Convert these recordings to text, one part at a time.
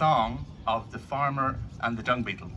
Song of the Farmer and the Dung Beetle.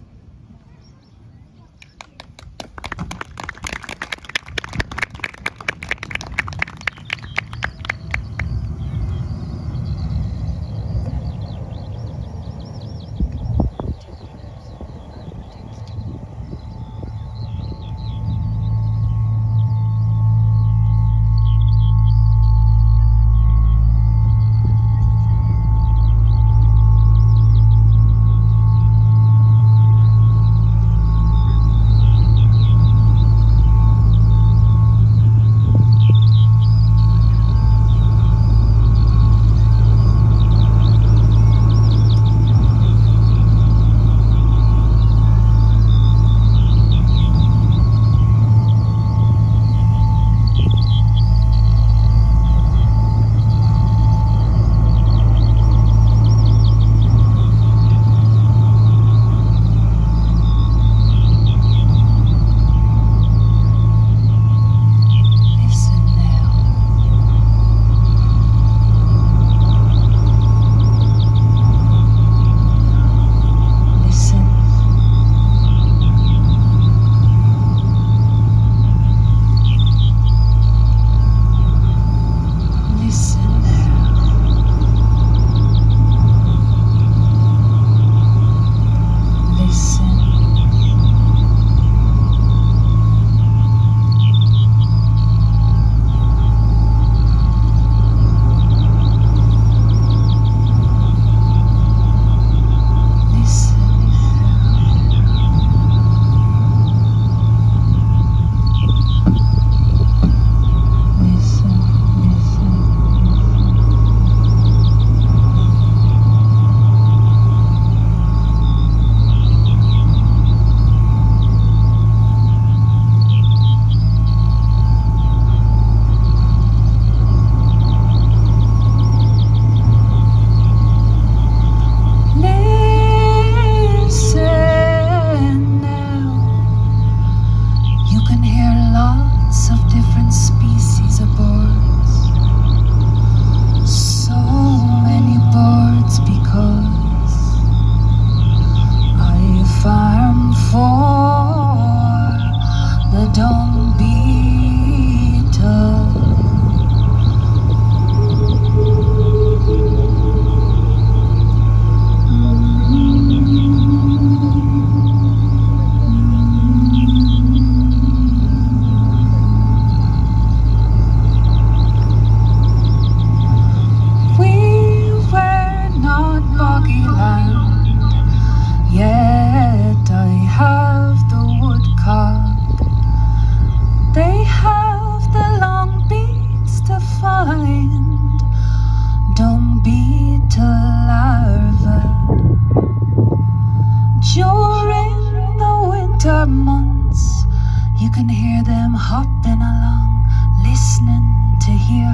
You can hear them hopping along, listening to hear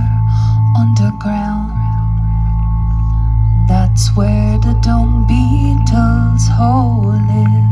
underground. That's where the dung beetles hole is.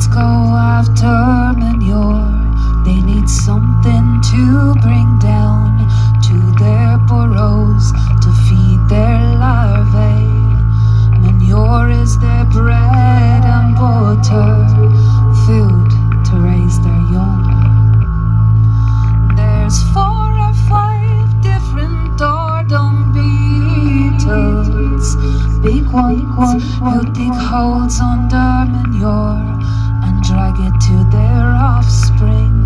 Beetles go after manure. They need something to bring down to their burrows to feed their larvae. Manure is their bread and butter, food to raise their young. There's four or five different dung beetles, big ones who dig holes under manure drag it to their offspring.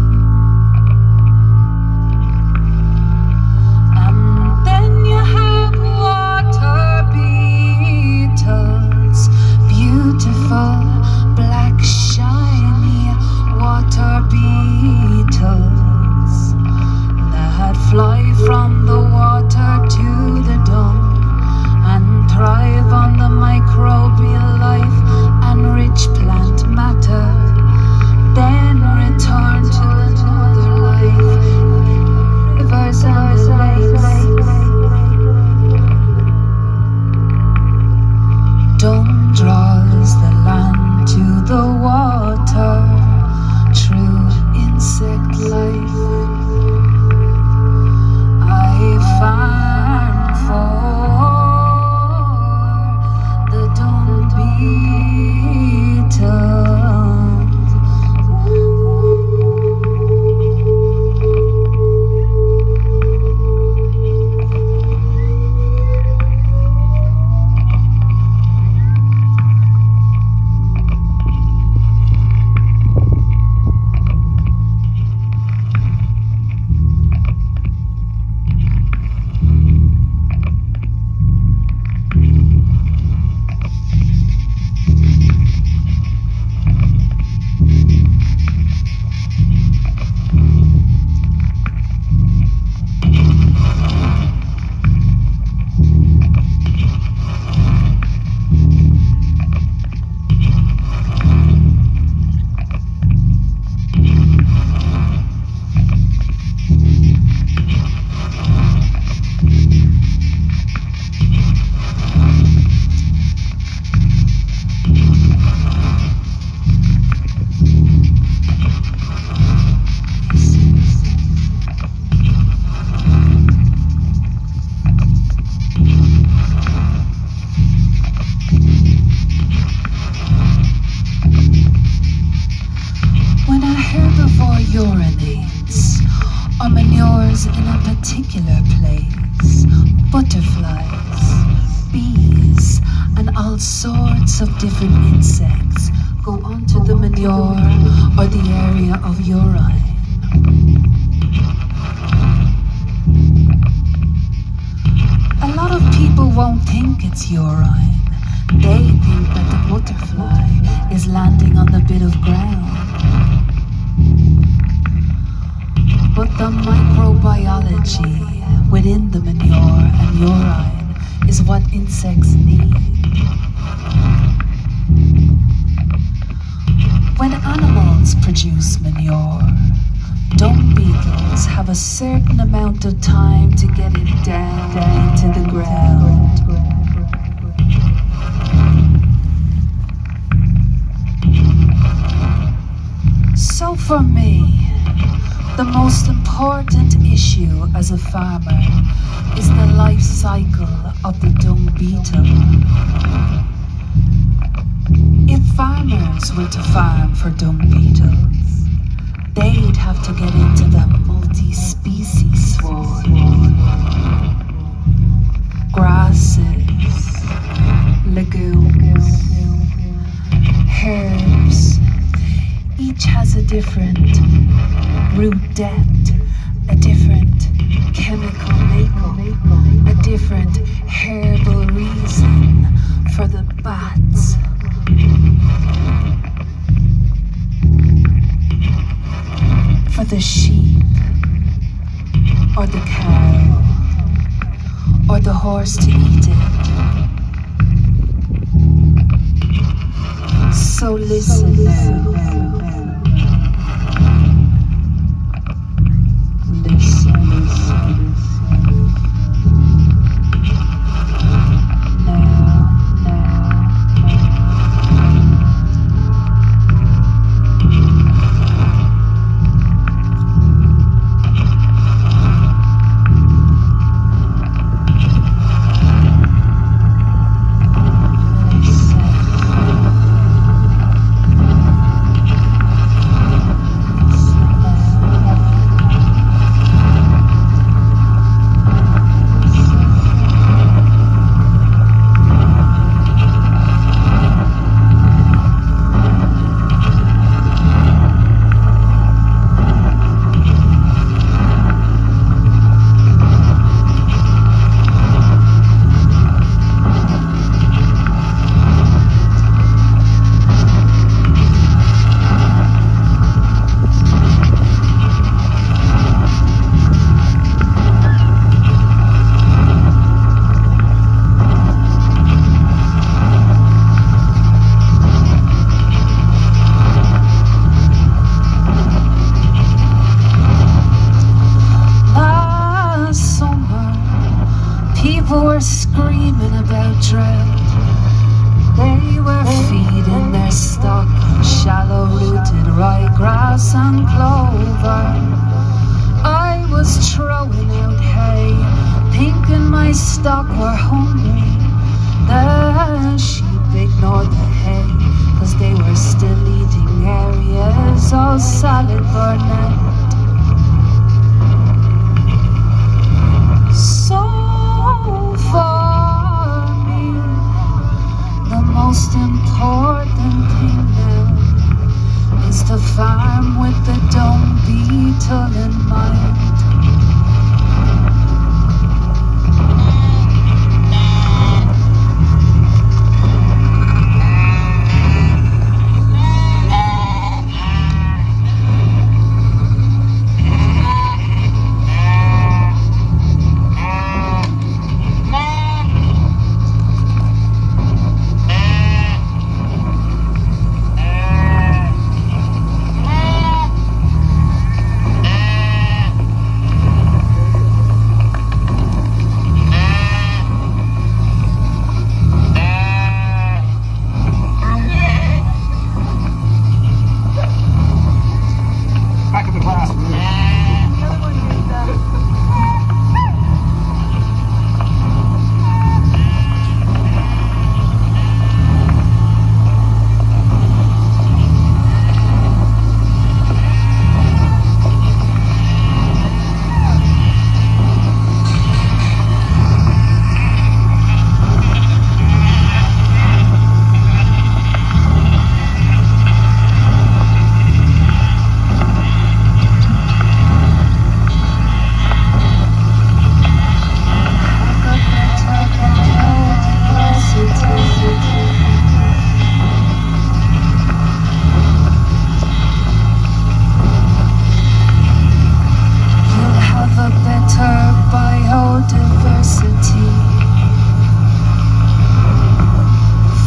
And then you have water beetles, beautiful, black, shiny water beetles that fly from the water to the dung and thrive on the microbial won't think it's urine. They think that the butterfly is landing on the bit of ground. But the microbiology within the manure and urine is what insects need. When animals produce manure, dung beetles have a certain amount of time to get it down, down to the ground. The most important issue as a farmer is the life cycle of the dung beetle. If farmers were to farm for dung beetles, they'd have to get into the multi-species sward. Grasses, legumes, herbs, each has a different root depth, a different chemical makeup, a different herbal reason for the bats. For the sheep, or the cow, or the horse to eat it. So listen now. Listen,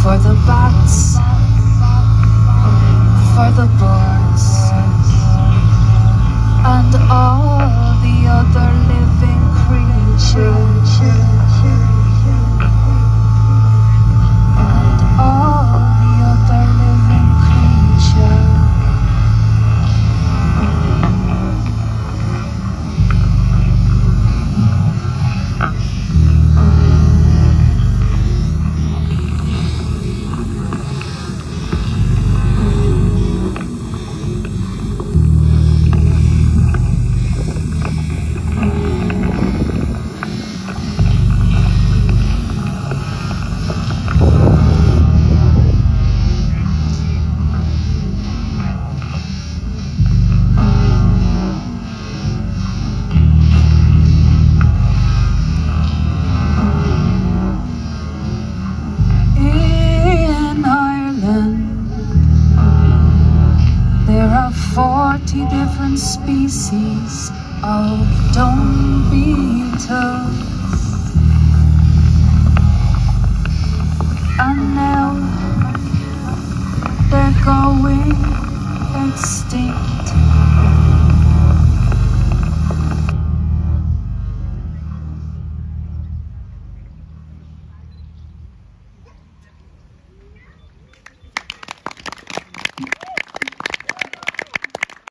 for the bots. Species of dung beetles. And now they're going extinct.